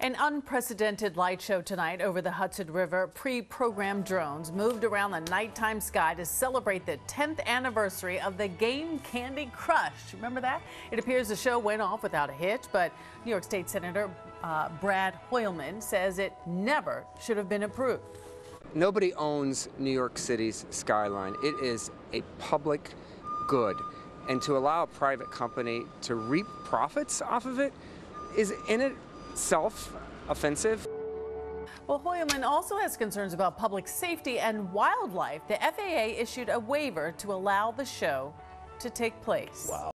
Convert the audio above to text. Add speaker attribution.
Speaker 1: An unprecedented light show tonight over the Hudson River. Pre-programmed drones moved around the nighttime sky to celebrate the 10th anniversary of the game Candy Crush. Remember that? It appears the show went off without a hitch, but New York State Senator uh, Brad Hoylman says it never should have been approved.
Speaker 2: Nobody owns New York City's skyline. It is a public good. And to allow a private company to reap profits off of it is in itself offensive.
Speaker 1: Well, Hoylman also has concerns about public safety and wildlife. The FAA issued a waiver to allow the show to take place.
Speaker 3: Wow.